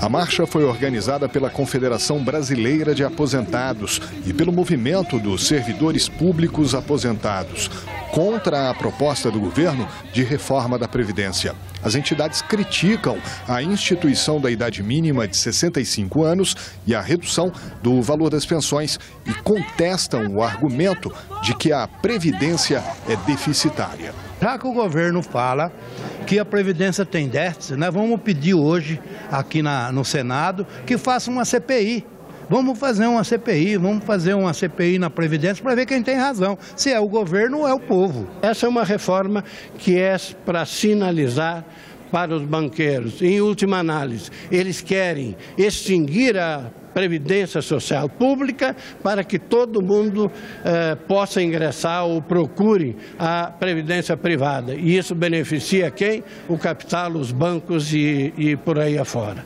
A marcha foi organizada pela Confederação Brasileira de Aposentados e pelo Movimento dos Servidores Públicos Aposentados, contra a proposta do governo de reforma da Previdência. As entidades criticam a instituição da idade mínima de 65 anos e a redução do valor das pensões e contestam o argumento de que a Previdência é deficitária. Já que o governo fala que a Previdência tem déficit, nós vamos pedir hoje aqui na, no Senado que faça uma CPI. Vamos fazer uma CPI, vamos fazer uma CPI na Previdência para ver quem tem razão, se é o governo ou é o povo. Essa é uma reforma que é para sinalizar para os banqueiros. Em última análise, eles querem extinguir a Previdência Social Pública para que todo mundo eh, possa ingressar ou procure a Previdência Privada. E isso beneficia quem? O capital, os bancos e, e por aí afora.